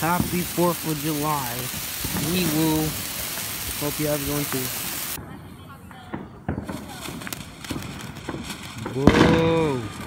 Happy 4th of July. We will Hope you have one too. Whoa.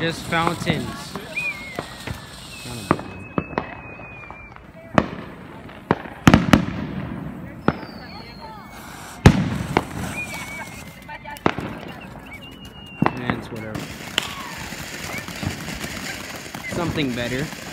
Just fountains. It's whatever. Something better.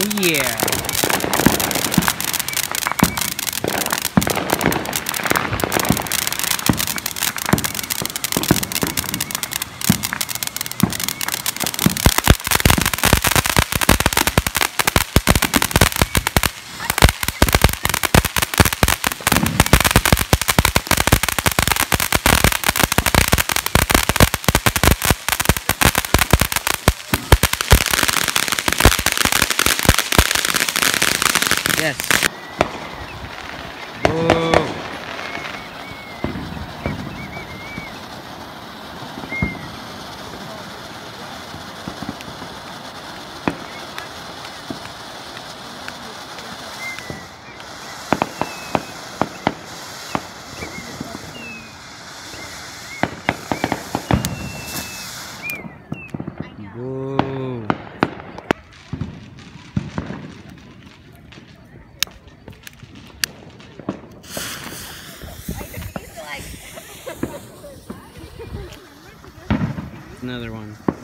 Oh, yeah. Yes. Whoa. Whoa. Another one.